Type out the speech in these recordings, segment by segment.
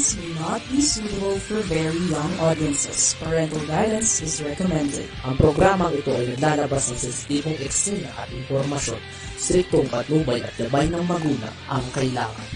These may not be suitable for very young audiences. Parental guidance is recommended. Ang programang ito ay naglalabas ng sensitibong eksena at impormasyon. Striktong patnubay at gabay ng magulang ang kailangan.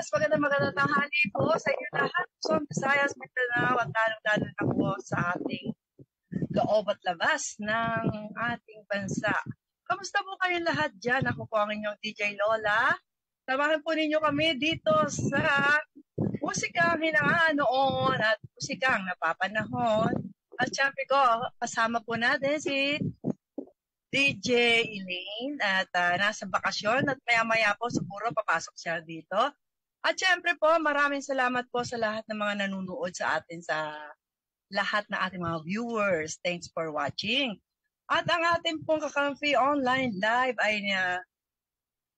Yes, magandang magandang tanghali po sa inyo lahat. So, Visayas, Mindanao, at lalo-lalo na po sa ating loob at labas ng ating bansa. Kamusta po kayo lahat dyan? Ako po ang inyong DJ Lola. Samahan po ninyo kami dito sa musikang hinangaan noon at musikang napapanahon. At syempre ko, kasama po natin si DJ Elaine at ah, nasa bakasyon at maya-maya po siguro papasok siya dito. At syempre po, maraming salamat po sa lahat ng mga nanonood sa atin sa lahat ng ating mga viewers. Thanks for watching. At ang ating pong kakampi online live ay na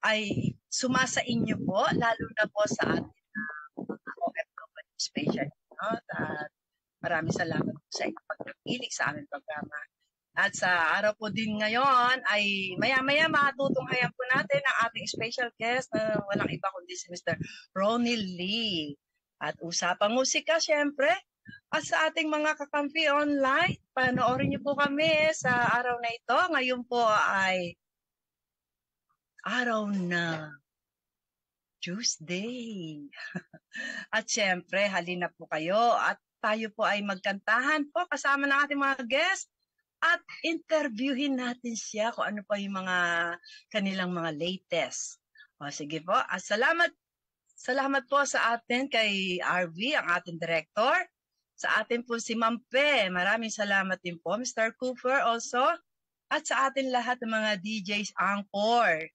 ay sumasa inyo po, lalo na po sa ating uh, OFW special. No? At maraming salamat po sa inyong pagkakilig sa aming programa. At sa araw po din ngayon ay maya-maya matutunghayan po natin ang ating special guest na walang iba kundi si Mr. Ronnie Lee. At usapang musika syempre. At sa ating mga kakampi online, panoorin niyo po kami sa araw na ito. Ngayon po ay araw na Tuesday. at syempre, halina po kayo at tayo po ay magkantahan po kasama ng ating mga guests at interviewin natin siya kung ano pa yung mga kanilang mga latest. O sige po, at salamat salamat po sa atin kay RV, ang ating director. Sa atin po si Mampe, maraming salamat din po. Mr. Cooper also. At sa atin lahat ng mga DJs Angkor.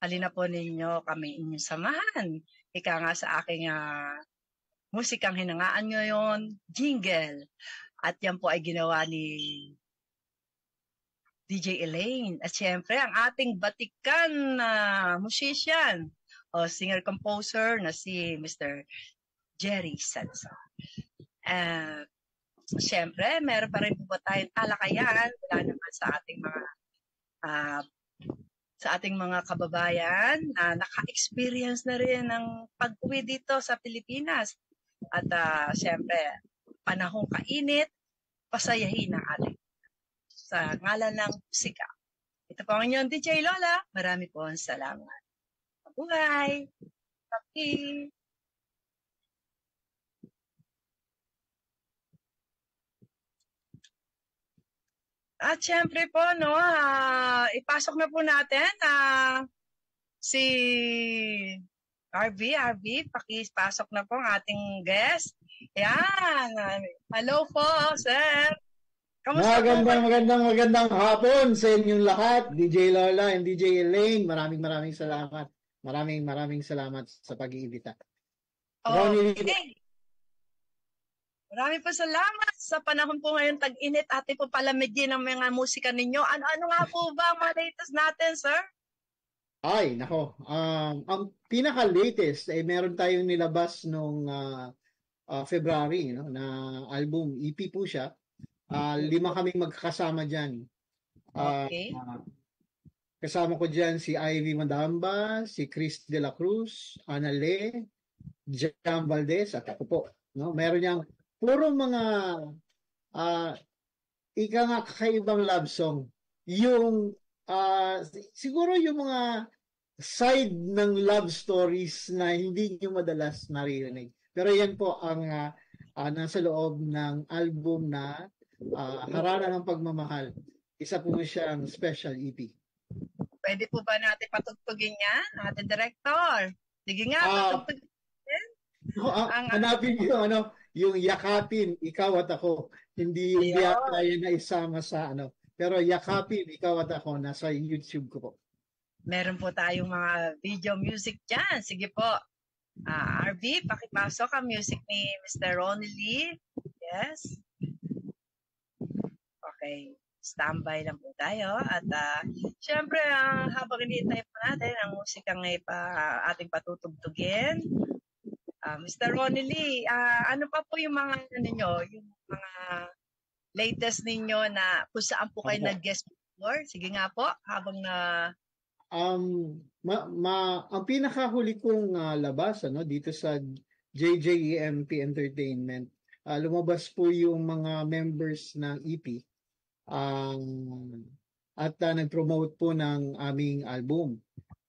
Halina po ninyo kami inyong samahan. Ika nga sa aking uh, musikang hinangaan ngayon, jingle. At yan po ay ginawa ni DJ Elaine. At syempre, ang ating batikan na uh, musician o singer-composer na si Mr. Jerry Sansa. Uh, syempre, meron pa rin po ba tayong talakayan wala naman sa ating mga uh, sa ating mga kababayan na naka-experience na rin ng pag-uwi dito sa Pilipinas. At uh, syempre, panahong kainit, pasayahin ang ating sa ngalan ng musika. Ito po ang inyong DJ Lola. Marami po ang salamat. Mabuhay! Happy! At syempre po, no, uh, ipasok na po natin uh, si RV. RV, pakipasok na po ang ating guest. Yan. Hello po, sir. Kamusta magandang, magandang, magandang hapon sa inyong lahat. DJ Lola and DJ Elaine, maraming maraming salamat. Maraming maraming salamat sa pag-iimbita. Oh, okay. Maraming po salamat sa panahon po ngayon tag-init. Ate po palamigin ang mga musika ninyo. Ano-ano nga po ba ang mga latest natin, sir? Ay, nako. Um, ang pinaka-latest ay eh, meron tayong nilabas nung uh, uh, February no, na album. EP po siya. Uh, lima kaming magkakasama dyan. Uh, okay. Uh, kasama ko dyan si Ivy Madamba, si Chris De La Cruz, Ana Le, Jam Valdez, at ako po. No? Meron niyang puro mga uh, ika nga kakaibang love song. Yung uh, siguro yung mga side ng love stories na hindi niyo madalas naririnig. Pero yan po ang uh, uh, nasa loob ng album na uh, Harana ng Pagmamahal. Isa po siyang special EP. Pwede po ba natin patugtugin yan, ating director? Sige nga, Ah. patugtugin. No, ah, Ang- hanapin niyo ano, yung yakapin, ikaw at ako. Hindi hindi Ayun. ata yun na isama sa ano. Pero yakapin, ikaw at ako, nasa YouTube ko po. Meron po tayong mga video music dyan. Sige po. Ah, RB, pakipasok ang music ni Mr. Ronnie Lee. Yes. Okay. Standby lang po tayo. At ah, syempre, ah, habang inihintay po natin ang musika ngayon pa ating patutugtugin. Ah, Mr. Ronnie Lee, ah, ano pa po yung mga ano ninyo, yung mga latest ninyo na kung saan po kayo Opo. nag-guest before? Sige nga po, habang na Um, ma, ma, ang pinakahuli kong ah, labas ano dito sa JJEMP Entertainment, ah, lumabas po yung mga members ng EP. Um, at ah, nag-promote po ng aming album.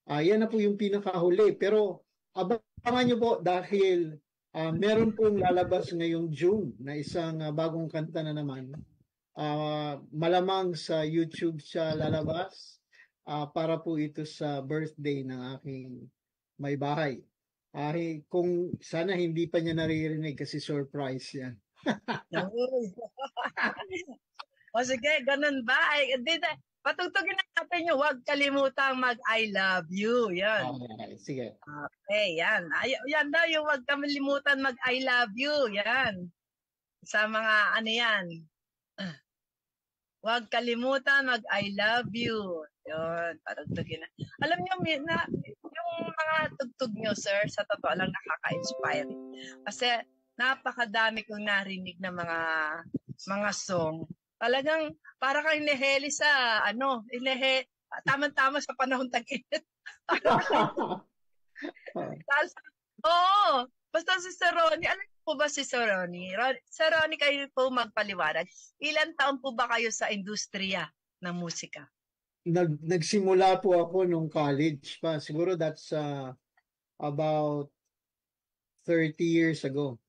Ah, yan na po yung pinakahuli. Pero abangan nyo po dahil ah, meron pong lalabas ngayong June na isang ah, bagong kanta na naman. Ah, malamang sa YouTube siya lalabas ah, para po ito sa birthday ng aking may bahay. Ah, hi- kung sana hindi pa niya naririnig kasi surprise yan. O sige, ganun ba? Ay, di, di, patutugin na natin yung huwag kalimutang mag-I love you. Yan. Okay, sige. Okay, yan. Ay, yan daw yung huwag kalimutan mag-I love you. Yan. Sa mga ano yan. Ah. Huwag kalimutan mag-I love you. Yun, patutugin na. Alam niyo, na, yung mga tugtog niyo, sir, sa totoo lang nakaka-inspire. Kasi napakadami kong narinig na mga mga song. Talagang para kang iniheli sa ano, inihe, tama-tama sa panahon tag-init. Oo, basta si Sir Ronnie, alam niyo po ba si Sir Ronnie? Ron, Sir Ronnie, kayo po magpaliwanag. Ilan taon po ba kayo sa industriya ng musika? Nag, nagsimula po ako nung college pa. Siguro that's uh, about 30 years ago.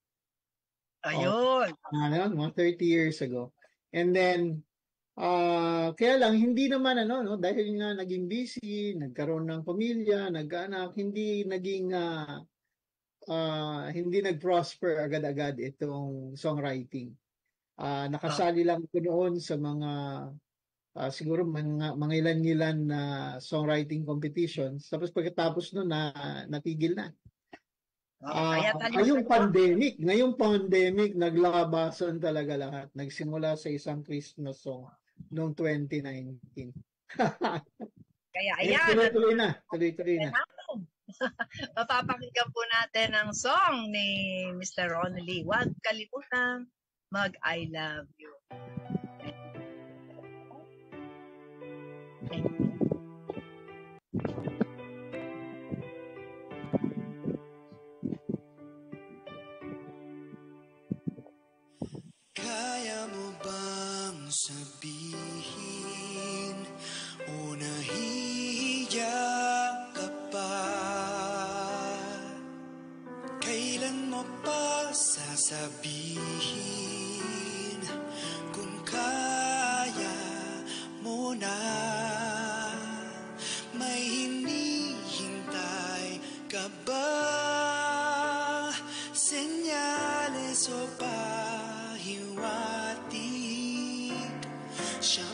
Ayun. ano, mga 30 years ago. And then, ah kaya lang, hindi naman ano, no, dahil nga naging busy, nagkaroon ng pamilya, nag-anak, hindi naging, ah ah, hindi nag-prosper agad-agad itong songwriting. Ah nakasali lang ko noon sa mga, ah, siguro mga, mga ilan-ilan na songwriting competitions. Tapos pagkatapos nun, na, natigil na. Ah, Kaya tayo- ngayong pandemic, ngayong pandemic, naglabasan talaga lahat. Nagsimula sa isang Christmas song noong 2019. Kaya Ayan, ayan, tuloy-tuloy na, tuloy-tuloy na. mapapakinggan po natin ang song ni Mr. Ron Lee. Huwag kalimutan mag-I love you. Kaya mo bang sabihin o nahihiya ka pa? Kailan mo pa sasabihin kung kaya mo na? Siya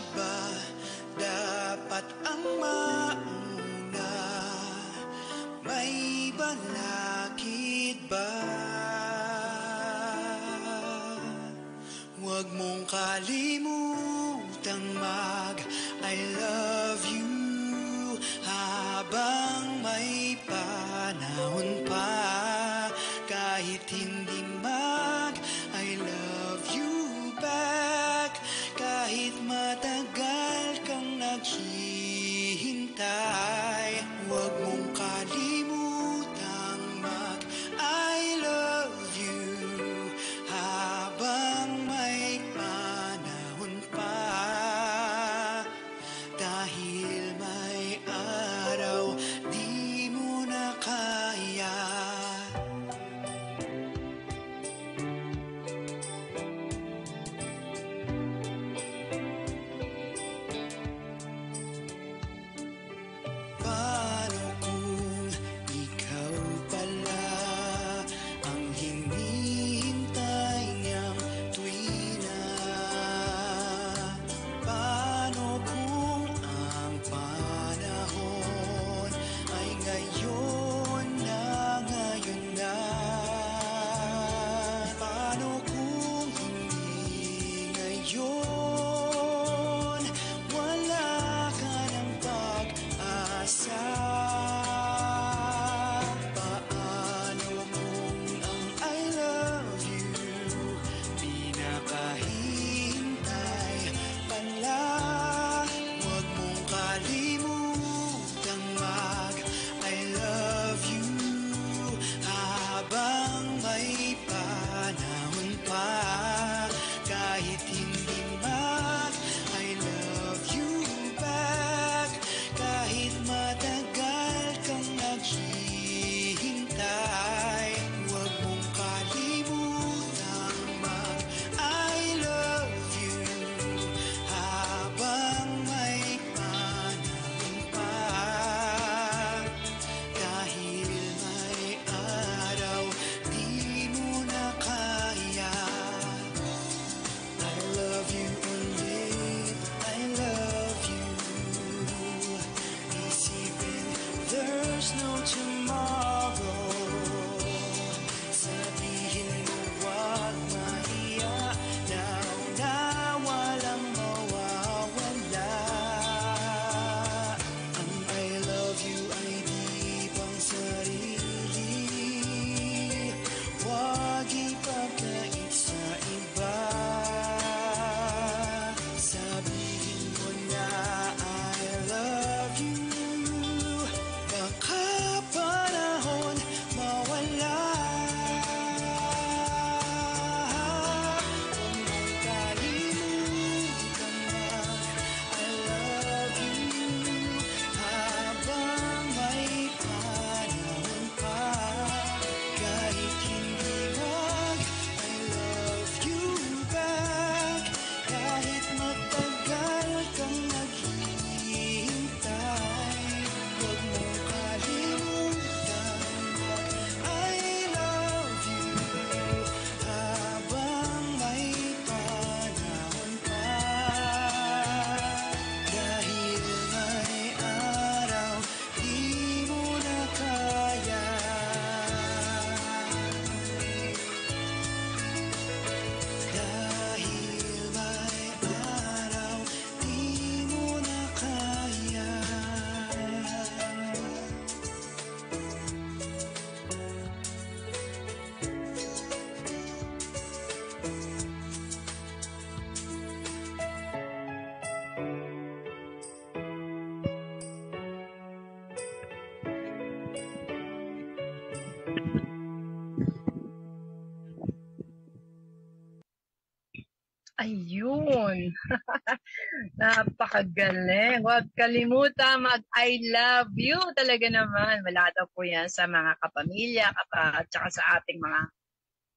Napakagaling. Huwag kalimutan mag-I love you. Talaga naman. Wala daw po yan sa mga kapamilya kapa, at saka sa ating mga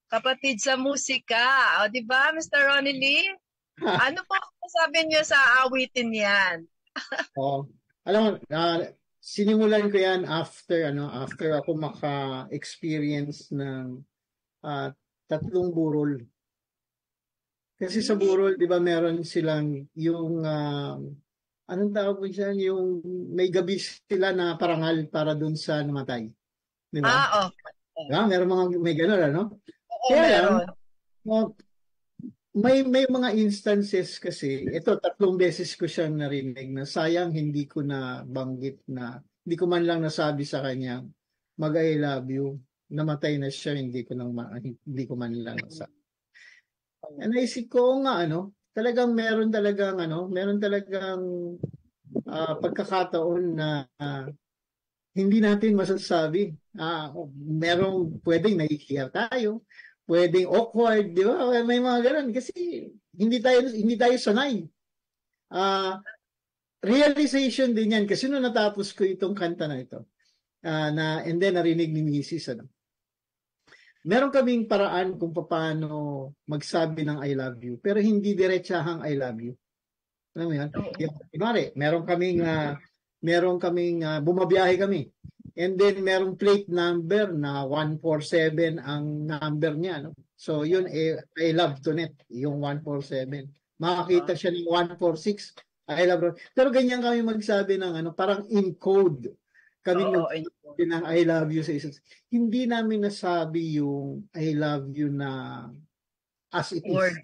kapatid sa musika. O, di ba, Mr. Ronnie Lee? Ano po ang sabi niyo sa awitin yan? Oo. Alam mo, ah, sinimulan ko yan after ano, after ako maka-experience ng ah, tatlong burol. Kasi sa burol, 'di ba, meron silang yung ah, anong tawag mo diyan, yung may gabi sila na parangal para dun sa namatay. 'Di ba? Ah, oh. Diba? Meron mga may ganun ano. Oo, Kaya lang, meron. Well, may may mga instances kasi, ito tatlong beses ko siyang narinig na sayang hindi ko na banggit na hindi ko man lang nasabi sa kanya mag I love you. Namatay na siya, hindi ko nang ma- hindi ko man lang nasabi. And naisip ko nga ano, talagang meron talagang ano, meron talagang ah, pagkakataon na ah, hindi natin masasabi. Ah, merong pwedeng nahihiya tayo, pwedeng awkward, di ba? May mga ganun kasi hindi tayo hindi tayo sanay. Ah, realization din yan kasi nung natapos ko itong kanta na ito, ah, na and then narinig ni Mrs. ano. Meron kaming paraan kung paano magsabi ng I love you, pero hindi diretsahang I love you. Alam mo yan? Yung, kunwari, meron kaming ah, meron kaming ah, bumabiyahe kami. And then merong plate number na 147 ang number niya. No? So yun, eh, I love to net, yung 147. Makakita siya ng 146, I love to Pero ganyan kami magsabi ng ano, parang in code. Kami magsabi ng I love you sa isa't Hindi namin nasabi yung I love you na as it is Word.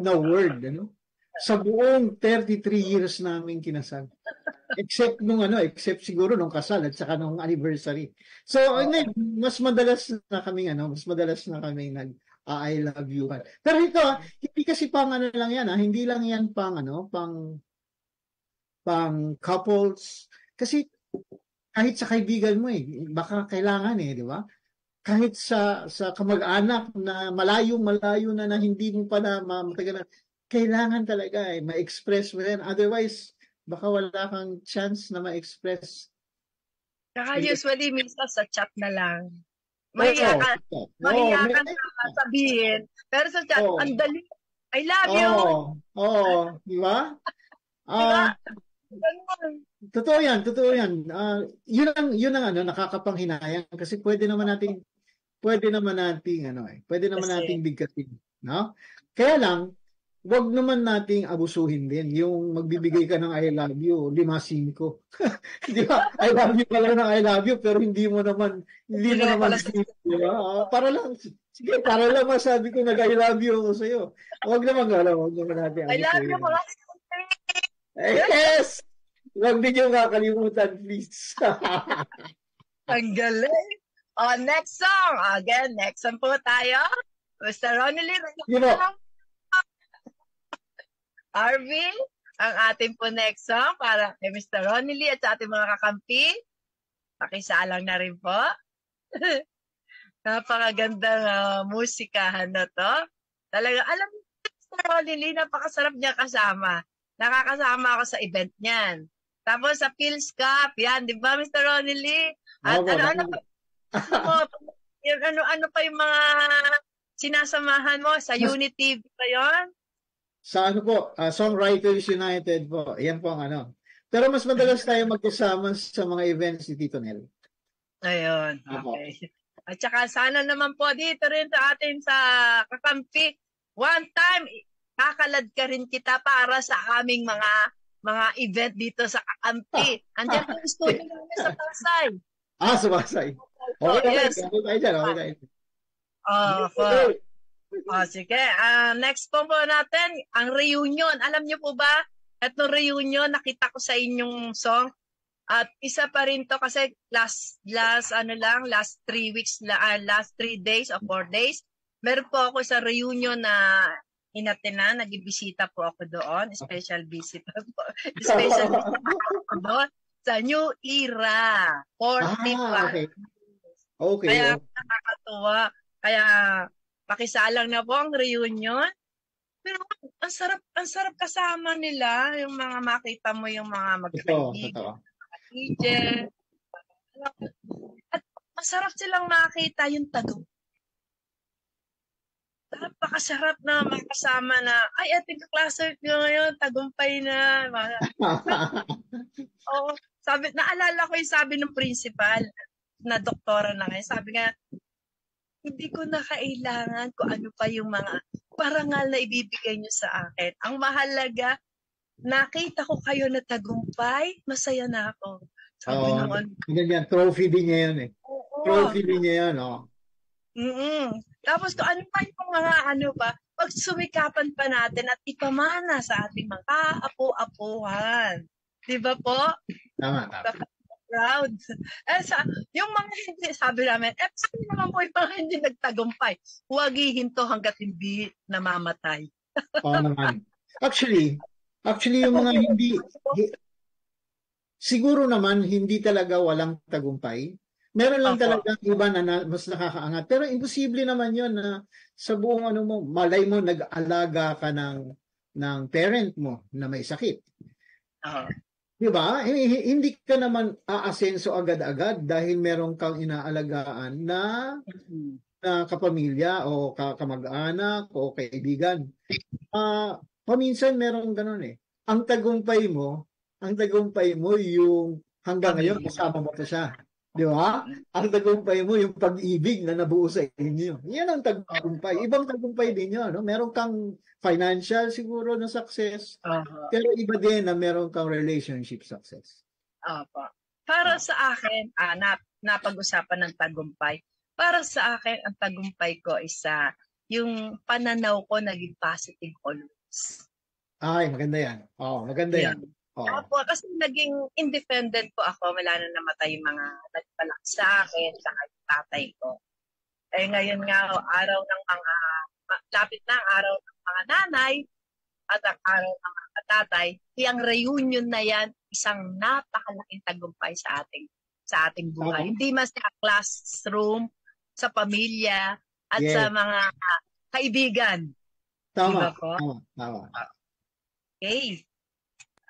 na word, ano? Sa buong 33 years namin kinasal. Except nung ano, except siguro nung kasal at saka nung anniversary. So, ano, mas madalas na kami ano, mas madalas na kami nag ah, I love you. Pero ito, ah, hindi kasi pang ano lang yan, ah, hindi lang yan pang ano, pang pang couples. Kasi kahit sa kaibigan mo eh, baka kailangan eh, di ba? Kahit sa sa kamag-anak na malayo-malayo na na hindi mo pa na ma- matagal na, kailangan talaga eh, ma-express mo yan. Otherwise, baka wala kang chance na ma-express. Saka usually, minsan sa chat na lang. Mahiya ka, Oo, mahiya ka may- na sabihin. Pero sa chat, Oo. ang dali. I love you. Oo, oo, di ba? Ah, Ganun. Totoo yan, totoo yan. Ah, yun ang yun ang ano nakakapanghinayang kasi pwede naman nating pwede naman nating ano eh, pwede naman Kasi- nating bigkatin, no? Kaya lang wag naman nating abusuhin din yung magbibigay ka ng I love you, lima singko. Di ba? I love you pala ng I love you pero hindi mo naman hindi mo Hindi naman pala- di ba? Ah, para lang sige, para lang masabi ko nag I love you ako sa iyo. Wag naman alam, wag naman natin. I love you, mga Yes! Huwag yung kakalimutan, please. Ang galing. Oh, next song. Again, next song po tayo. Mr. Ronnie ba? RV, ang ating po next song para kay Mr. Ronnie Lee at sa ating mga kakampi. Pakisalang na rin po. Napakagandang uh, musikahan na to. Talaga, alam mo, Mr. Ronnie Lee, napakasarap niya kasama. Nakakasama ako sa event niyan. Tapos sa Phil's Cup, yan, di ba, Mr. Ronnie Lee? At Opo, ano-ano bakit? pa, yung ano-ano pa yung mga sinasamahan mo sa Unity ba yun? Sa ano po, ah, Songwriters United po. Yan po ang ano. Pero mas madalas tayo magkasama sa mga events ni Tito Nel. Ayun. Okay. At saka sana naman po dito rin sa atin sa kakampi, one time, kakalad ka rin kita para sa aming mga mga event dito sa kakampi. Andiyan po yung studio namin sa Pasay. Ah, sumasay. Oh, Okay, yes. Okay tayo dyan. Okay tayo. Oh. Okay. Oh, sige. Ah, next po po natin, ang reunion. Alam niyo po ba, itong reunion, nakita ko sa inyong song. At isa pa rin to kasi last, last, ano lang, last three weeks, ah, last three days or four days, meron po ako sa reunion na inatenan, nagibisita po ako doon, special visitor po, special visitor ako doon sa New Era, 45. Ah, okay. Okay. Kaya okay. nakakatuwa. Kaya pakisalang na po ang reunion. Pero ang sarap, ang sarap kasama nila, yung mga makita mo yung mga totoo. DJ. At masarap silang makita yung tago. Napakasarap na makasama na, ay, ating kaklase nyo ngayon, tagumpay na. Oo. Sabi, naalala ko yung sabi ng principal na doktora na ngayon. Sabi nga, hindi ko na kailangan kung ano pa yung mga parangal na ibibigay nyo sa akin. Ang mahalaga, nakita ko kayo na tagumpay, masaya na ako. Sabi Oo. naman, Ganyan, trophy din niya yun eh. oo. Trophy din niya yan, oh. Mm-mm. Tapos kung ano pa yung mga ano ba, pag sumikapan pa natin at ipamana sa ating mga apo-apuhan. Di ba po? Tama, tama. proud. Eh, sa, yung mga hindi, sabi namin, eh, sabi naman po yung mga hindi nagtagumpay, huwag ihinto hanggat hindi namamatay. Oo naman. Actually, actually yung mga hindi, hi- siguro naman hindi talaga walang tagumpay. Meron lang talaga iba na, na mas nakakaangat. Pero imposible naman yun na sa buong ano mo, malay mo nag-alaga ka ng, ng parent mo na may sakit. Oo. Di ba? Hi- hi- Hindi ka naman aasenso agad-agad dahil meron kang inaalagaan na na kapamilya o ka- kamag-anak o kaibigan. Ah, paminsan meron ganun eh. Ang tagumpay mo, ang tagumpay mo yung hanggang ngayon kasama mo pa siya. Di ba? Ang tagumpay mo yung pag-ibig na nabuo sa inyo. Yan ang tagumpay. Ibang tagumpay din yun. No? Meron kang financial siguro na success, Oo. pero iba din na meron kang relationship success. Opo. Para sa akin, ah, nap, napag-usapan ng tagumpay. Para sa akin, ang tagumpay ko isa, yung pananaw ko naging positive always. Ay, maganda yan. Oo, maganda yan. Oo. Opo, kasi naging independent po ako mula na namatay yung mga nagpalak sa akin, sa tatay ko. Eh ngayon nga, oh, araw ng mga, lapit na ang araw ng mga nanay at ang araw ng mga tatay, yung reunion na yan, isang napakalaking tagumpay sa ating sa ating buhay. Oo. Hindi man sa classroom, sa pamilya, at Yes. sa mga kaibigan. Tama. Diba po? Tama. Tama. Okay.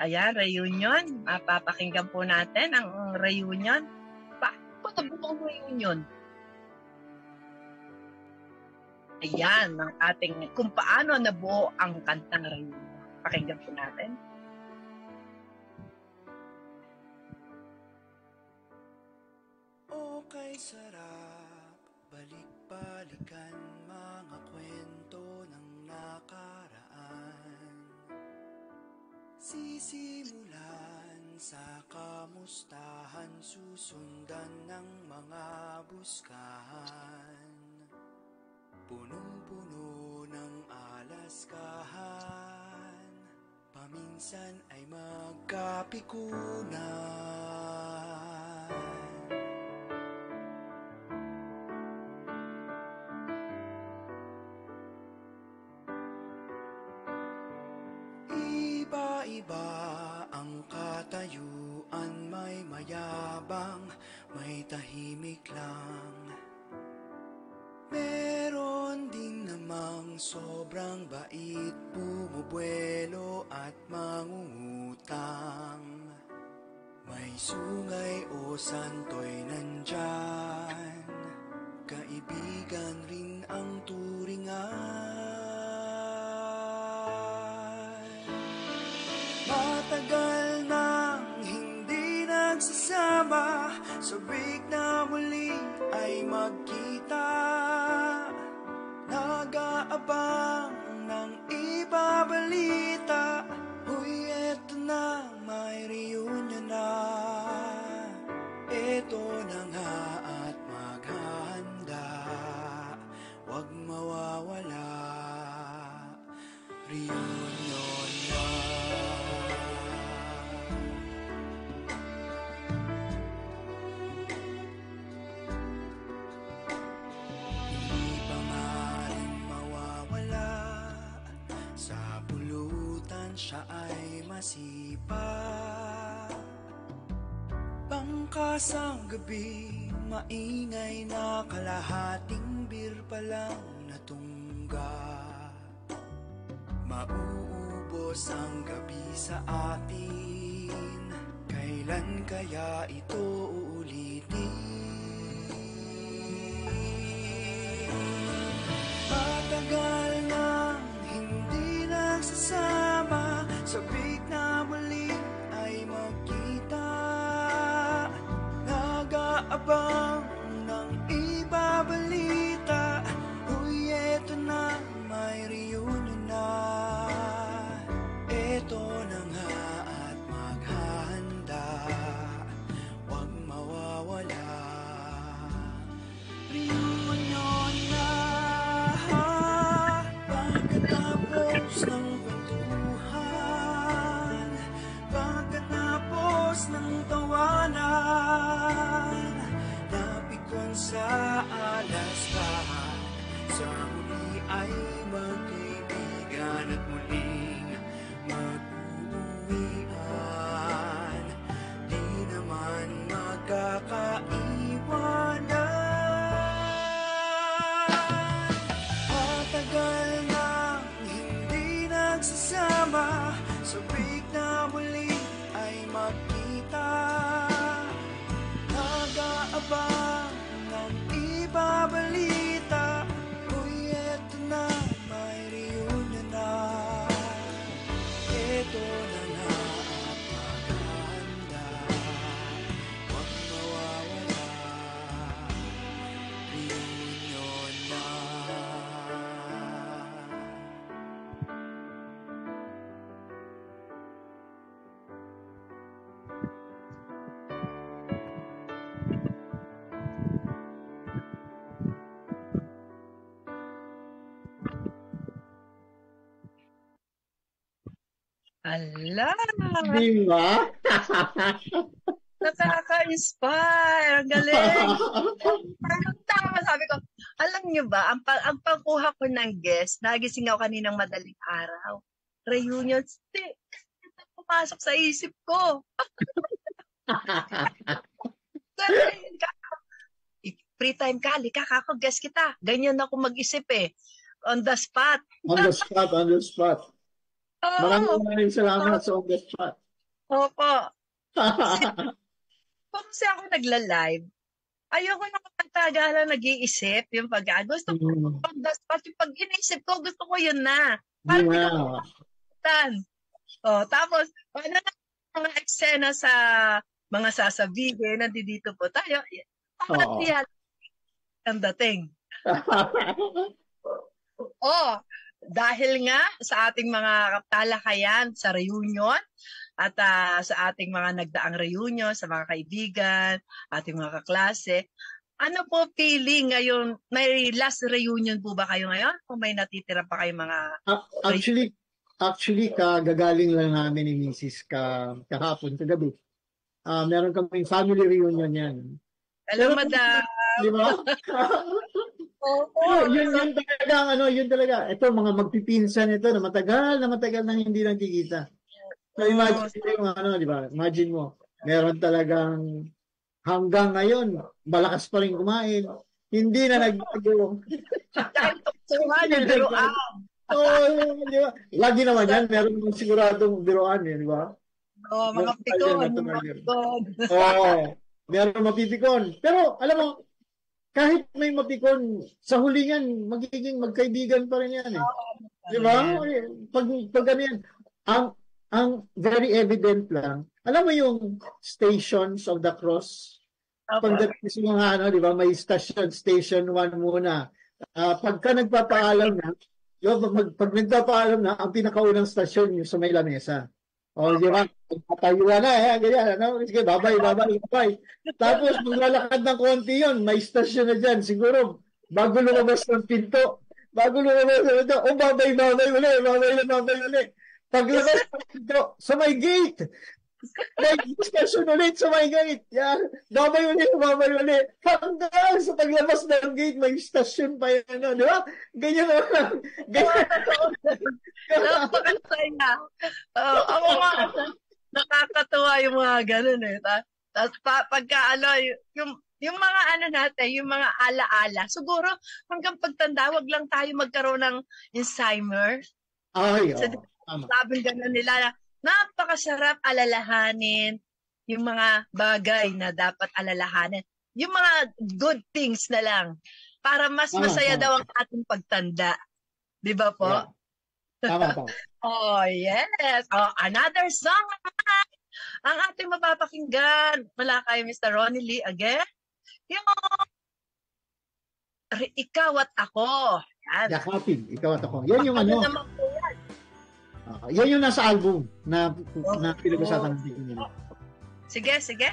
Ayan, reunion. Mapapakinggan po natin ang reunion. Paano po nabuo ang reunion? Ayan, ang ating kung paano nabuo ang kantang reunion. Pakinggan po natin. Okay sarap Balik-balikan mga kwento ng nakaraan Sisimulan sa kamustahan Susundan ng mga buskahan Punong-puno ng alaskahan Paminsan ay magkapikunan May sungay o santo'y nandyan Pangkasang gabi Maingay na kalahating bir pa lang natungga Mauubos ang gabi sa atin Kailan kaya ito uulitin? Matagal nang hindi nagsasama Sabik 吧 ay magkaibigan At Ala, Di ba? nakaka-inspire. Ang galing. Parang tama, sabi ko, alam niyo ba, ang, pa- ang pangkuha ko ng guest, nagising ako kaninang madaling araw. Reunion. Ito pumasok sa isip ko. Galing ka. Free time ka, lika ka ako, guest kita. Ganyan ako mag-isip eh. On the spot. on the spot, on the spot. Oo. Maraming maraming salamat sa on the spot. Opo. Kung kasi ako nagla-live, ayoko na kapag nag-iisip yung pag Gusto ko Mm, on the spot. Yung pag inisip ko, gusto ko yun na. Parang ba? pinakatan. Oh, tapos, ano na mga eksena sa mga sasabihin, nandito po tayo. Parang yan ang dating. Oh, dahil nga sa ating mga talakayan sa reunion at ah, sa ating mga nagdaang reunion sa mga kaibigan, ating mga kaklase, ano po feeling ngayon? May last reunion po ba kayo ngayon? O may natitira pa kayo mga... Actually, actually kagagaling lang namin ni Mrs. ka kahapon kagabi. Ah, meron kaming family reunion yan. Hello, Pero- madam! Di ba? Oo, yun, yun talaga, ang ano, yun talaga. Ito, mga magpipinsan ito na matagal na matagal na hindi nagkikita. So, imagine mo yung ano, di ba? Imagine mo, meron talagang hanggang ngayon, malakas pa rin kumain. Hindi na nagbago. Yung biruan. Oo, di ba? Lagi naman yan, meron mong siguradong biroan, eh, di ba? Oh, mga pikon. Oo, meron mapipikon. Pero, alam mo, kahit may mapikon, sa huli yan, magiging magkaibigan pa rin yan eh. Di ba? Pag, pag ano yan, ang, ang very evident lang, alam mo yung Stations of the Cross? Opo. Pagdating sa mga ano, di ba, may station, station 1 muna. Ah, pagka nagpapaalam na, yun, pag, pag nagpapaalam na, ang pinakaunang station yung sa may lamesa. O, di ba? Patayuan na, eh, ganyan, ano? Sige, babay, babay, babay. Tapos, maglalakad ng konti yun, may station na dyan, siguro, bago lumabas ng pinto, bago lumabas ng pinto, oh, babay, babay, uli, babay, babay, uli. Paglabas ng pinto, sa may gate, station ulit sa may gate. Yan. Babay ulit, babay ulit. Hanggang sa paglabas ng gate, may station pa yan. Ano, di ba? Ganyan naman. Ganyan. Napakasaya. Oh, ako nga, nakakatuwa yung mga ganun eh. Ta- Tapos pa, pagka ano, yung, yung mga ano natin, yung mga alaala, siguro hanggang pagtanda, wag lang tayo magkaroon ng Alzheimer. Ay. Tama. Sabi gano'n nila, napakasarap alalahanin yung mga bagay na dapat alalahanin. Yung mga good things na lang. Para mas Tama, masaya tama. daw ang ating pagtanda. Di ba po? Yeah. Tama po. Oh, yes. Oh, another song. Ang ating mapapakinggan mula kay Mr. Ronnie Lee again. Yung Ikaw at Ako. Yan. Yakapin, ikaw at ako. Yan yung Ano ano, naman po ah, yan yung nasa album na na pinag-usapan natin kanina. Sige, sige.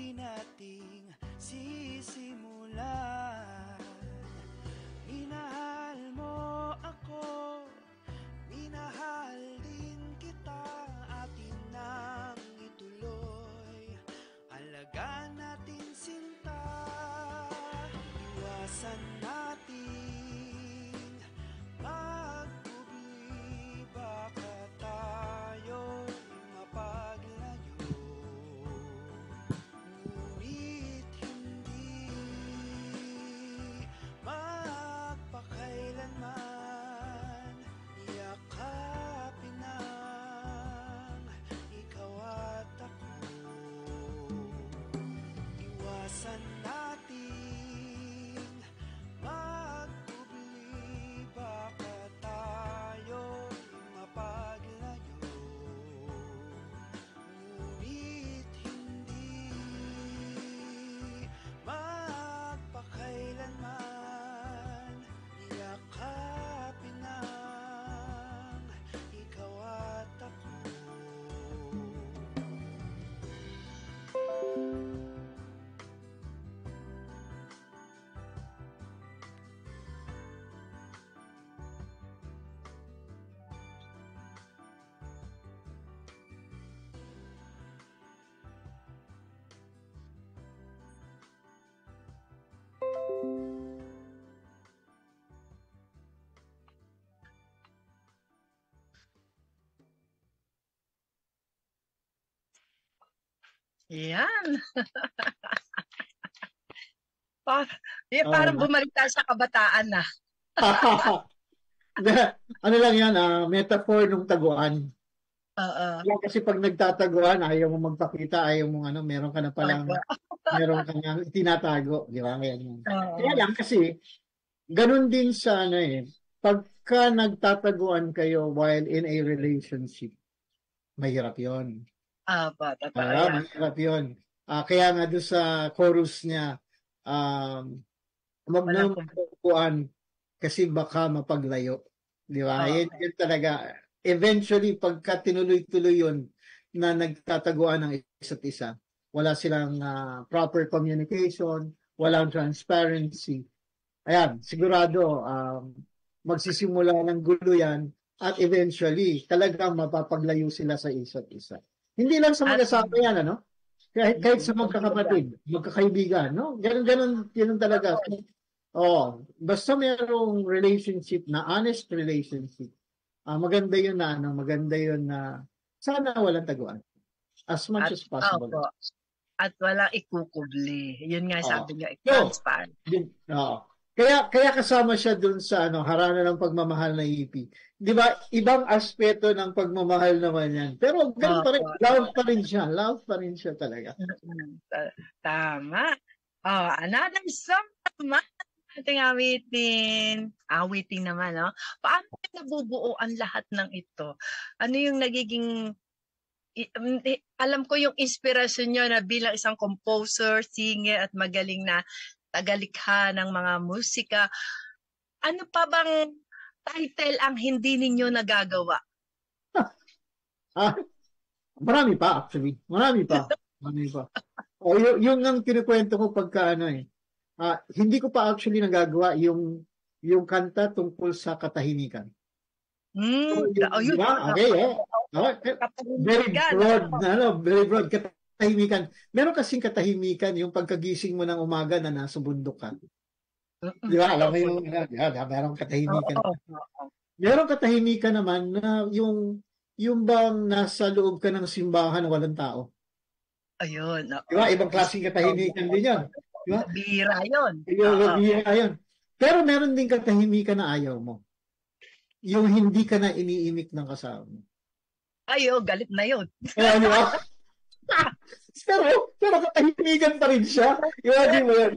Muli nating Yan. Par eh, parang Oo. bumalik tayo sa kabataan na. Na- ano lang yan, ah, metaphor ng taguan. Oo. Kaya kasi pag nagtataguan, ayaw mo magpakita, ayaw mo ano, meron ka na palang, meron ka na tinatago, di ba? Kaya. Oo. Kaya lang kasi, ganun din sa ano eh, pagka nagtataguan kayo while in a relationship, mahirap yon. Totoo Ah, yan. mahirap yun. Ah, kaya nga doon sa chorus niya, um, wag Walang magtaguan kasi baka mapaglayo. Di ba? Oo. Yun, yun talaga. Eventually, pagka tinuloy-tuloy yun na nagtataguan ng isa't isa, wala silang ah, proper communication, walang transparency. Ayan, sigurado, um, magsisimula ng gulo yan at eventually talagang mapapaglayo sila sa isa't isa. Hindi lang sa mag-asawa yan, ano? Kahit, kahit sa magkakapatid, magkakaibigan, no? Ganun, ganun, ganun talaga. Oh, basta mayroong relationship na honest relationship. Ah, maganda 'yun na ano, maganda 'yun na sana walang taguan. As much At- as possible. Opo. At walang ikukubli. Yun nga Oo. sabi No. transparent. Oo. Kaya kaya kasama siya dun sa ano, harana ng pagmamahal na EP. 'Di ba? Ibang aspeto ng pagmamahal naman 'yan. Pero ganun pa rin, love pa rin siya. Love pa rin siya talaga. Mm, ta- Tama. Oh, another song naman ating awitin. Awitin naman, no? Paano nabubuo ang lahat ng ito? Ano yung nagiging um, eh, alam ko yung inspirasyon nyo na bilang isang composer, singer at magaling na tagalikha ng mga musika. Ano pa bang title ang hindi ninyo nagagawa? Ah, marami pa actually. Marami pa. Marami pa. O yun, yun ang kinukwento ko pagka ano eh. Ah, hindi ko pa actually nagagawa yung yung kanta tungkol sa katahimikan. Hmm, Yung- oh, yun. diba? Okay, eh. Okay. very Kapahimikan. broad ano, very broad katahimikan. Meron kasing katahimikan yung pagkagising mo ng umaga na nasa bundok ka. Di ba? Alam mo yung, ba? Meron katahimikan. Meron katahimikan naman na yung yung bang nasa loob ka ng simbahan na walang tao. Ayun. Di ba? Ibang klaseng katahimikan din yun. Di ba? Bira yun. Yung Oo. ayun. Pero meron din katahimikan na ayaw mo. Yung hindi ka na iniimik ng kasama mo. Ayo, galit na yun. Kaya di ba? pero, pero katahimikan pa rin siya. Imagine mo yun.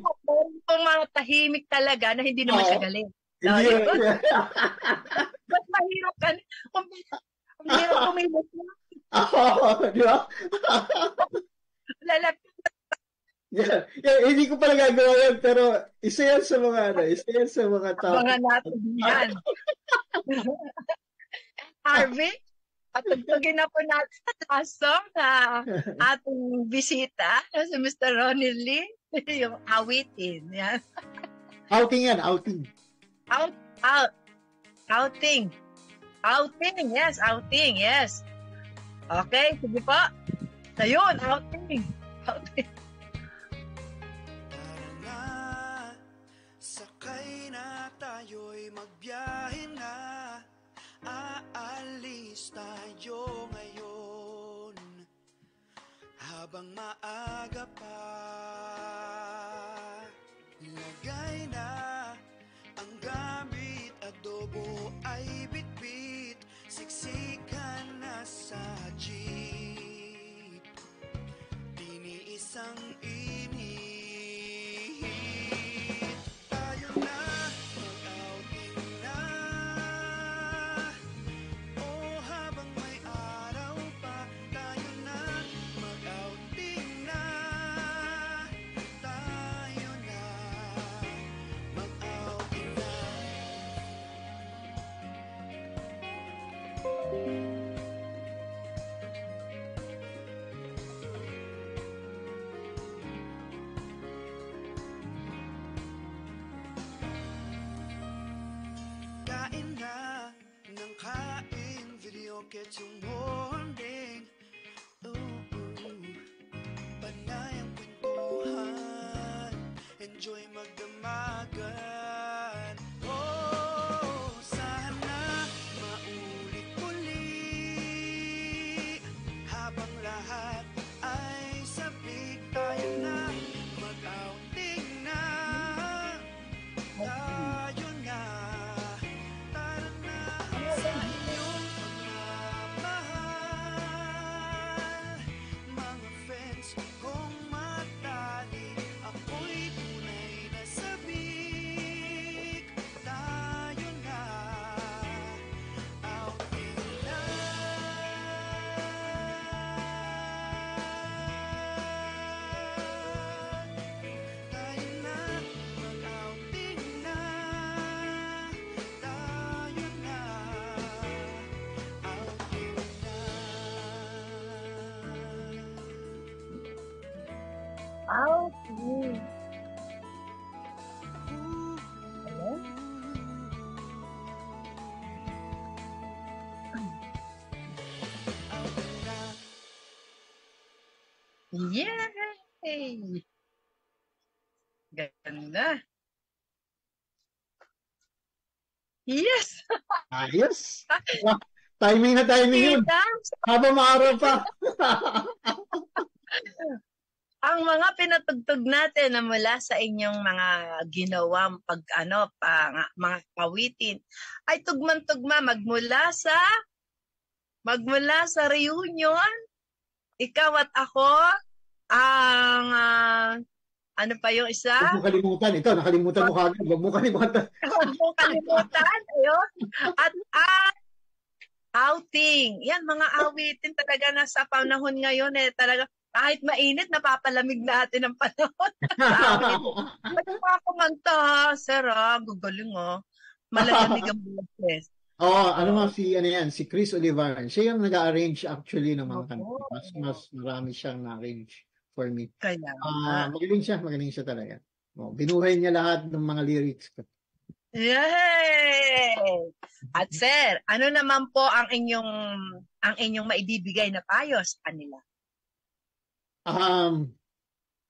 Kung mga tahimik talaga na hindi naman Oo. siya galing. Hindi yun. Mas mahirap ka. Kung, mahirap kumilos na, Oo, di ba? lalap. Yan. Yan, hindi ko pala gagawa yan, pero isa yan sa mga, ano, isa yan sa mga tao. Mga natin yan. Harvey, patugtugin na po natin sa song na ating bisita, si Mr. Ronnie Lee, yung awitin. Yan. Outing yan, outing. Out, out, outing. Outing, yes, outing, yes. Okay, sige po. Ayun, outing. Outing. Sakay na tayo'y magbiyahe na Aalis tayo ngayon Habang maaga pa. Lagay na ang gamit Adobo ay bitbit Siksikan na sa jeep. Tiniis ang init Video get Okay. Hello? Yay! Ganda. Yes! Ayos! Timing na timing yun. Habang maaraw pa. ang mga pinatugtog natin na mula sa inyong mga ginawang pag ano pa, mga kawitin ay tugman-tugma magmula sa magmula sa reunion ikaw at ako ang ah, ano pa yung isa Huwag mo kalimutan. Ito, nakalimutan mo kagad. Huwag mo kalimutan. Huwag mo kalimutan. Ayun. At at outing. Yan, mga awitin talaga na sa panahon ngayon eh. Talaga, kahit mainit, napapalamig natin ang panahon. Ano pa kumanta, sir, ah? Gugaling, oh. Malalamig ang boses. Oo, ano nga si, ano yan, si Chris Olivaran. Siya yung nag-arrange actually ng mga kanta. Mas, mas marami siyang na-arrange for me. Kaya, Ah, magaling siya, magaling siya talaga. Oh, binuhay niya lahat ng mga lyrics ko. Yay! At sir, ano naman po ang inyong ang inyong maibibigay na payo sa kanila? Um,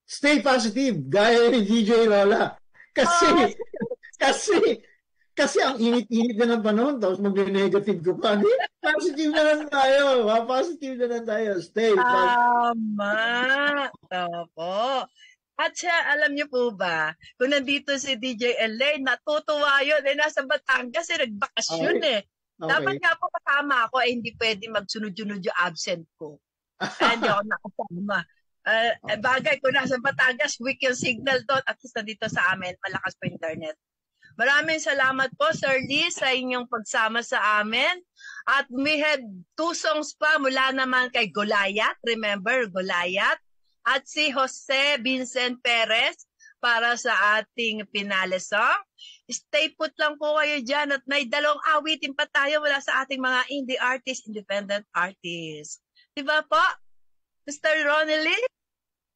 stay positive, gaya ni DJ Lola. Kasi, Oh. kasi, kasi ang init-init na ng panahon, tapos mag-negative ko pa. Positive na lang tayo. Ha? Positive na lang tayo. Stay positive. Tama. Opo. At siya, alam niyo po ba, kung nandito si DJ Elaine, natutuwa yun. Eh, nasa Batangas, eh, nagbakasyon Okay. eh. Dapat Okay. nga po kasama ako, eh, hindi pwede magsunod-sunod yung absent ko. Kaya hindi ako nakasama. Uh, bagay ko nasa Batangas, weak yung signal doon. At least nandito sa amin, malakas po internet. Maraming salamat po, Sir Lee, sa inyong pagsama sa amin. At we have two songs pa mula naman kay Goliath. Remember, Goliath. At si Jose Vincent Perez para sa ating pinale song. Stay put lang po kayo dyan at may dalawang awitin pa tayo mula sa ating mga indie artists, independent artists. Diba po? Mr. Ronnie Lee?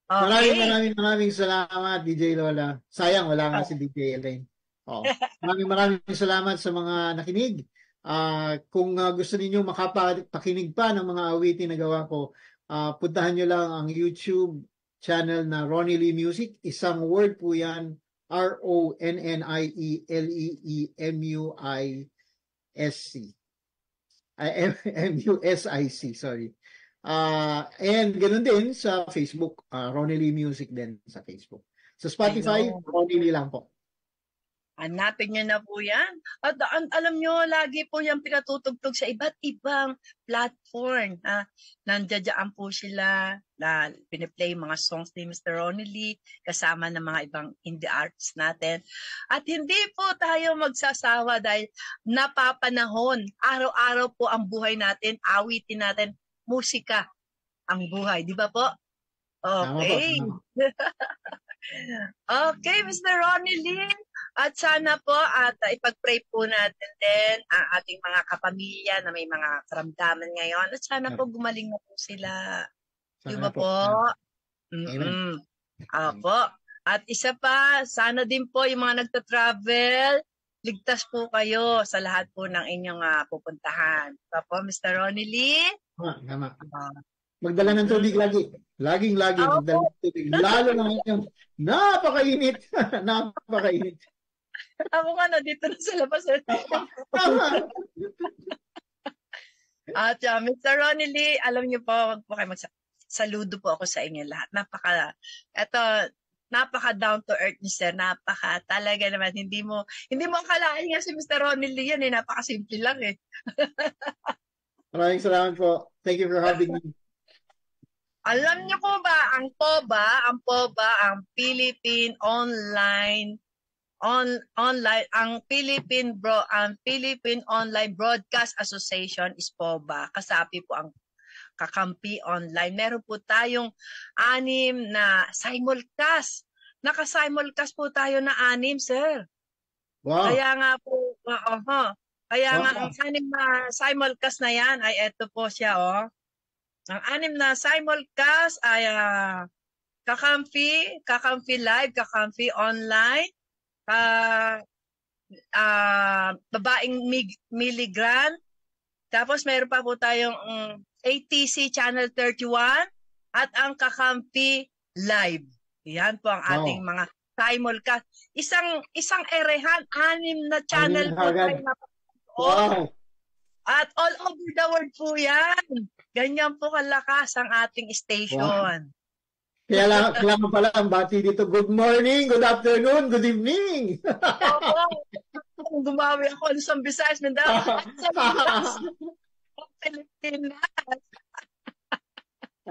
Maraming maraming maraming salamat, DJ Lola. Sayang, wala nga si DJ Elaine. Oo. Maraming maraming salamat sa mga nakinig. Ah, kung ah, gusto niyo makapakinig pa ng mga awitin na gawa ko, ah, puntahan niyo lang ang YouTube channel na Ronnie Lee Music. Isang word po yan, E R-O-N-N-I-E-L-E-E-M-U-I-S-C. Ay, M- M-U-S-I-C, sorry. Ah, and ganun din sa Facebook, ah, Ronnie Lee Music din sa Facebook. Sa Spotify. Ronnie Lee lang po. Hanapin niyo na po yan. At an- alam niyo, lagi po yan pinatutugtog sa iba't ibang platform. Ha? Nandiyadyaan po sila na piniplay mga songs ni Mr. Ronnie Lee kasama ng mga ibang indie artists natin. At hindi po tayo magsasawa dahil napapanahon. Araw-araw po ang buhay natin, awitin natin, musika ang buhay. Di ba po? Okay. Okay, Mr. Ronnie Lee. At sana po at uh, ipag-pray po natin din ang ating mga kapamilya na may mga karamdaman ngayon. At sana po gumaling na po sila. Di Sana ba po? Amen. Mm-mm. Apo. At isa pa, sana din po yung mga nagta-travel, ligtas po kayo sa lahat po ng inyong ah, pupuntahan. Diba po, Mr. Ronnie Lee? Tama, tama. Ah, Magdala ng tubig lagi. Laging lagi Oo. magdala ng tubig. Lalo na ngayon. Napakainit. Napakainit. ako nga, nandito na sa labas. Tama. At uh, Mr. Ronnie Lee, alam niyo po, wag po kayo magsa- saludo po ako sa inyo lahat. Napaka, eto, napaka down to earth ni sir. Napaka talaga naman. Hindi mo, hindi mo akalain nga si Mr. Ronnie Lee yan eh. Napaka simple lang eh. Maraming salamat po. Thank you for having me. Alam niyo po ba, ang POBA, ang POBA, ang Philippine Online on online ang Philippine Bro ang Philippine Online Broadcast Association is POBA. Kasapi po ang Kakampi Online. Meron po tayong anim na simulcast. Naka-simulcast po tayo na anim, sir. Wow. Kaya nga po, oo, ho. Kaya nga ang anim na simulcast na yan ay eto po siya, oh. Ang anim na simulcast ay ah, Kakampi, Kakampi Live, Kakampi Online, ah ah, babaeng mig, Milligran, tapos meron pa po tayong mm, ATC Channel 31, at ang Kakampi Live. Yan po ang ating mga simulcast. Isang isang erehan, anim na channel Anim po tayo. Wow! At all over the world po yan. Ganyan po kalakas ang ating station. Kaya lang, kailangan pala ang bati dito. Good morning, good afternoon, good evening. Opo. Gumawi ako ng San Visayas, Mindanao. Sa Visayas, Pilipinas.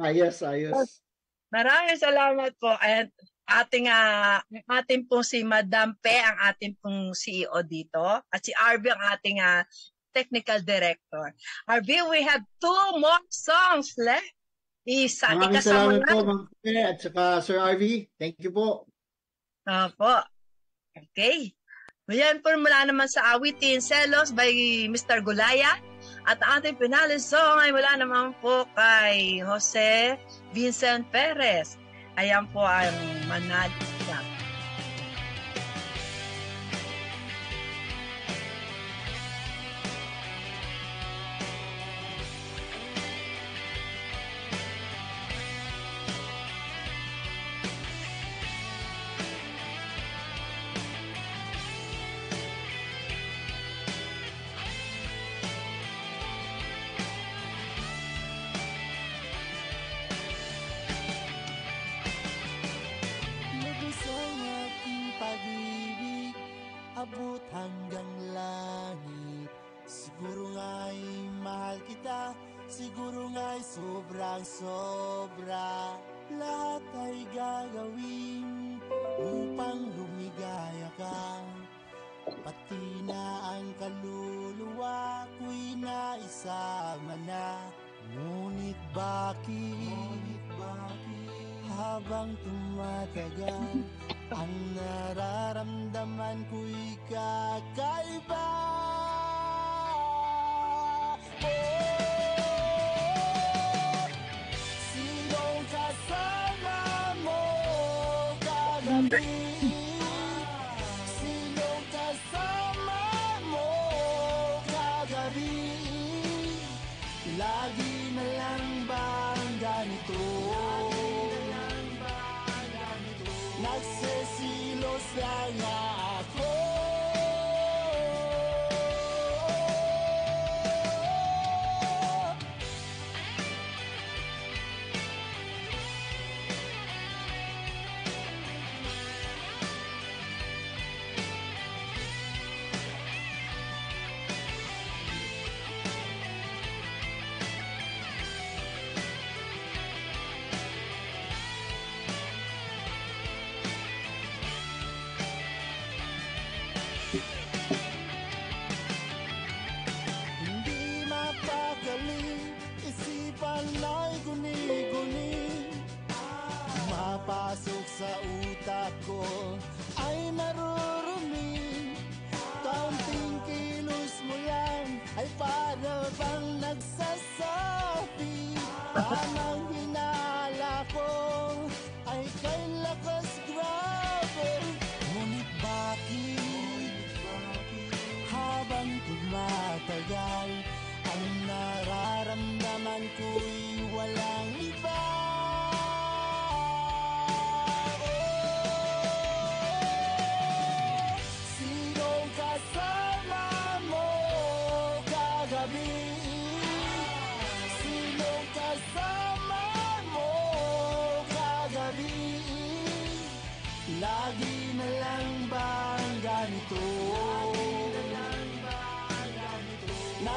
ayos, ayos. Maraming salamat po. At ating ang ating pong si Madam Pe ang ating pong CEO dito at si RB ang ating ah, technical director. RB, we have two more songs left. Isa, Maraming salamat po. Ma'am Pe, at saka Sir RV. Thank you po. Opo. Okay. Yan po mula naman sa awitin Selos by Mr. Gulaya. At ang ating pinali song ay mula naman po kay Jose Vincent Perez. Ayan po ang Manal. Habang tumatagal Ang nararamdaman ko'y kakaiba Oh, Sinong kasama mo kagabi?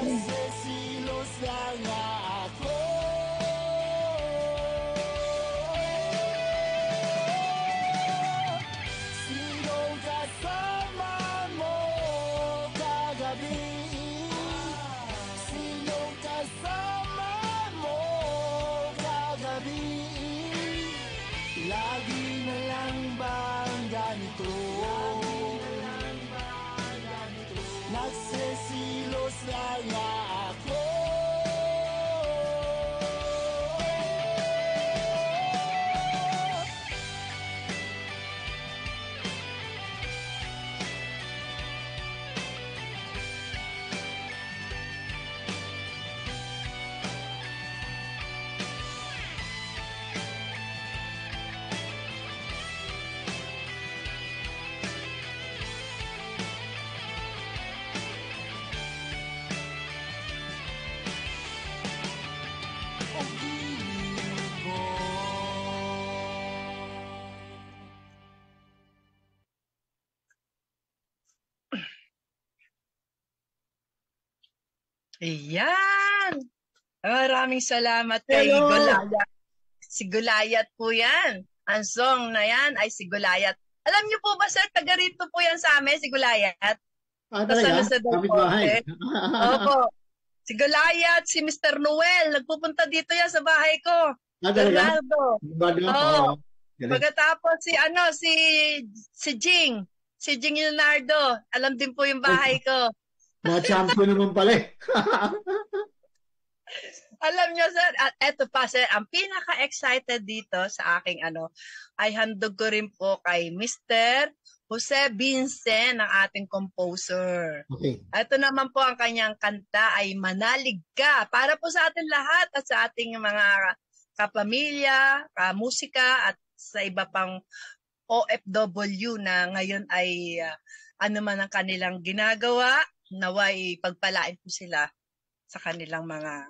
Yes. Ayan! Maraming salamat kay Hello! Gulayat. Si Gulayat po yan. Ang song na yan ay si Gulayat. Alam niyo po ba, sir, taga rito po yan sa amin, si Gulayat? Ah, Sa talaga? Del Kapit bahay. Opo. Si Gulayat, si Mr. Noel, nagpupunta dito yan sa bahay ko. Ah, talaga? Bernardo. Galing. Pagkatapos si ano, si si Jing. Si Jing Leonardo. Alam din po yung bahay ko. Mga champion naman pala eh. Alam nyo, sir, at eto pa, sir, ang pinaka-excited dito sa aking ano, ay handog ko rin po kay Mr. Jose Vincent, ang ating composer. Okay. Ito naman po ang kanyang kanta ay Manalig Ka. Para po sa atin lahat at sa ating mga kapamilya, kamusika at sa iba pang OFW na ngayon ay ah, ano man ang kanilang ginagawa, naway pagpalain po sila sa kanilang mga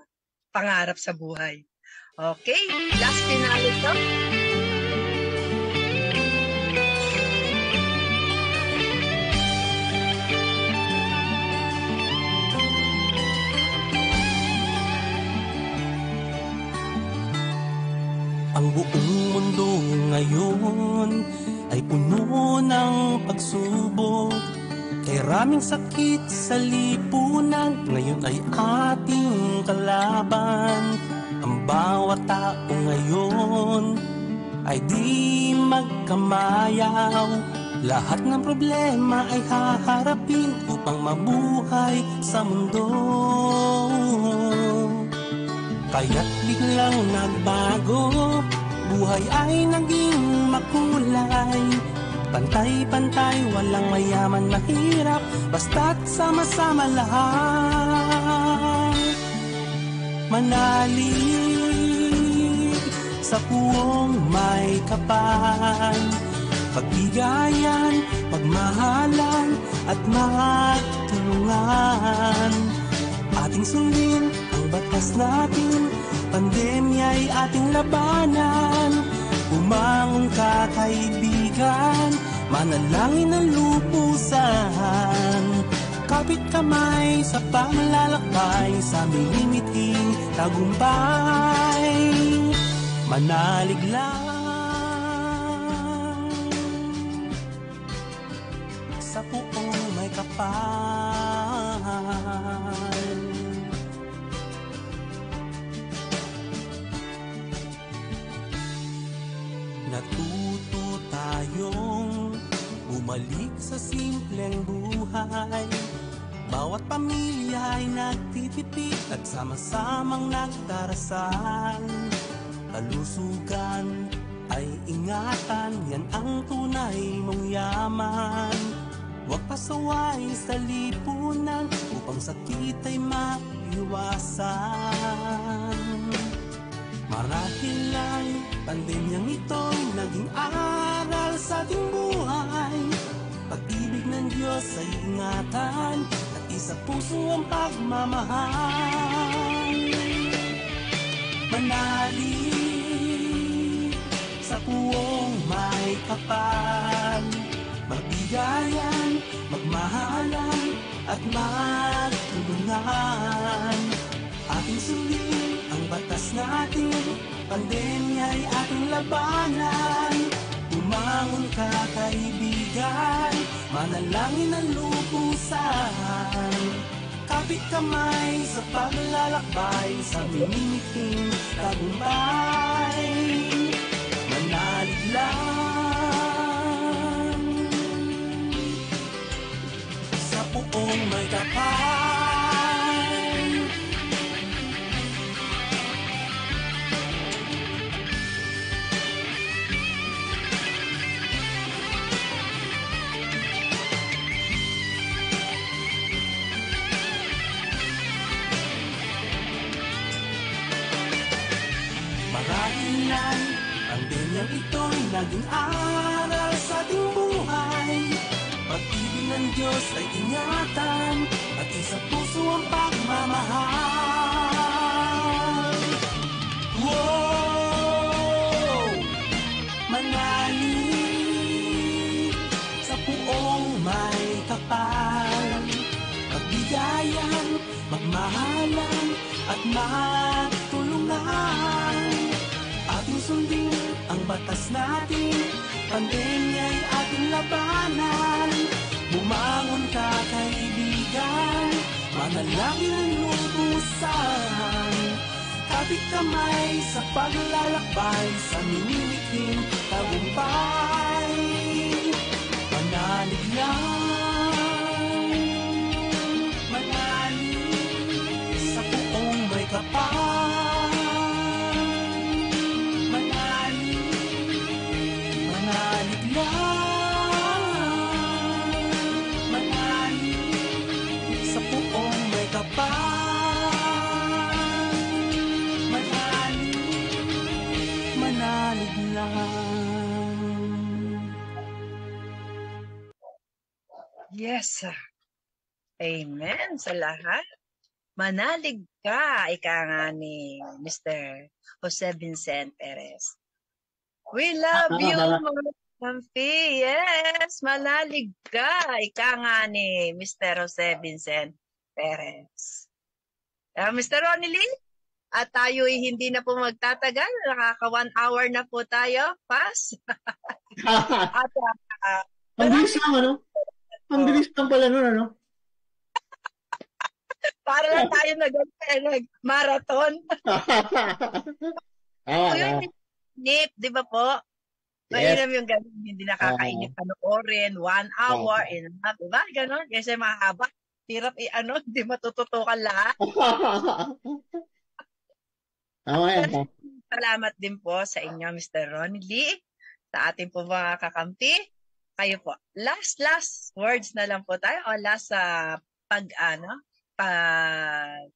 pangarap sa buhay. Okay, last finale to. Ang buong mundo ngayon ay puno ng pagsubok Kay raming sakit sa lipunan. Ngayon ay ating kalaban. Ang bawat tao ngayon ay di magkamayaw. Lahat ng problema ay haharapin upang mabuhay sa mundo. Kaya't biglang nagbago. Buhay ay naging makulay Pantay-pantay, walang mayaman mahirap. Basta't sama-sama lahat. Manalig sa puong may kapal. Pagbigayan, pagmahalan at magtulungan Ating sundin ang batas natin Pandemya'y ating labanan. Umangon ka kaibigan Manalangin ang lupusan Kapit kamay sa pamalalakbay Sa milimiting tagumpay. Manalig lang Sa puong may kapal sa simpleng buhay. Bawat pamilya ay nagtitipid at sama-samang nagdarasal. Kalusugan ay ingatan, yan ang tunay mong yaman. Huwag pasaway sa lipunan upang sakit ay maiwasan. Marahil lang pandemyang ito'y naging aral sa ating buhay Pag-ibig ng Diyos ay ingatan at isa puso ang pagmamahal. Manalig sa puong may kapal. Magbigayan, magmahalan at magtulungan Ating sundin ang batas natin Pandemya'y ating labanan Manalangin ang lupusan Kapit kamay sa paglalakbay Sa minimiting tagumpay. Manalig lang. Sa puong may kapal naging aral sa ating buhay. Pag-ibig ng Diyos ay ingatan At isa puso ang pagmamahal. Wow! Manalig sa puong may kapal. Pagbigayan, magmahalan at matulungan. Ating sundin ang batas na labanan. Bumangon ka kaibigan. Manalangin ang lubusan. Kapit kamay sa paglalakbay Sa minimiting tagumpay. Manalig lang Manalig sa buong may kapal Yes. Amen sa lahat. Manalig ka, ika nga ni Mr. Jose Vincent Perez. We love you, mga kampi. Yes, manalig ka, ika nga ni Mr. Jose Vincent Perez. Uh, Mr. Ronnie Lee, at tayo'y hindi na po magtatagal. Nakaka one hour na po tayo. Pass. At uh, Ang bilis lang, ano? Ang bilis lang pala nun, ano? para lang tayo nag, nag-marathon. ah, So, yun, ah. nip, di ba po? Yes. Mainam yung ganun, hindi nakakainip panoorin, one hour, and a half, di ba? Ganon, kasi mahaba. Hirap i-ano, hindi matututukan lahat. Tama yan. Salamat din po sa inyo, Mr. Ronnie Lee, sa ating po mga kakampi. Kayo po, last, last words na lang po tayo, o last sa pag, ano, pag,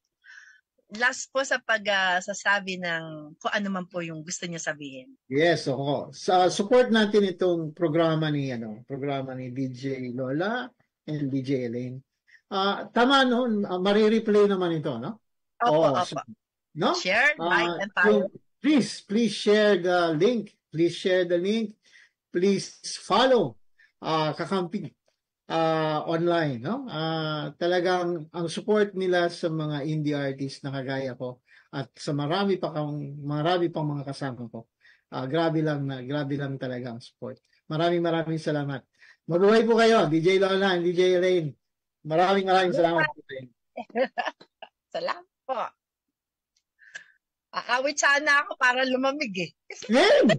last po sa pag-sasabi ng kung ano man po yung gusto niyo sabihin. Yes, oo. Sa support natin itong programa ni ano, programa ni DJ Lola and DJ Elaine. Ah, tama no, uh, mari-replay naman ito, no? Opo, Oo, opo. so- no? Share, like, Ah, and follow. so, please, please share the link. Please share the link. Please follow uh, Kakampi uh, online. No? Ah, talagang ang support nila sa mga indie artists na kagaya ko at sa marami pa kang marami pang mga kasama ko. Ah, grabe lang na grabe lang talaga ang support. Maraming maraming salamat. Mabuhay po kayo, DJ Lola and DJ Elaine. Maraming maraming salamat po. Salamat po. Akawit sana ako para lumamig eh.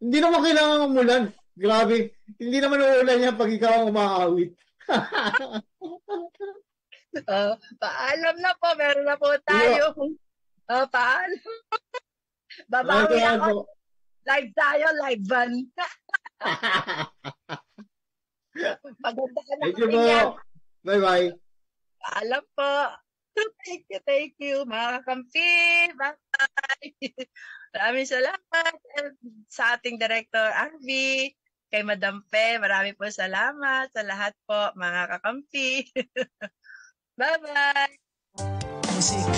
Hindi naman kailangan umulan. Grabe. Hindi naman uulan yan pag ikaw ang umaawit. Uh, paalam na po, meron na po tayo. Uh, paalam. Babawi ako. po. Live tayo, live van. Maganda ka na Thank you po. yan. Bye-bye. Paalam po. Thank you, thank you, mga kampi. Bye-bye. Maraming salamat eh, sa ating Director RV, kay Madam Pe. Marami po salamat sa lahat po, mga kakampi. Bye-bye. Musikang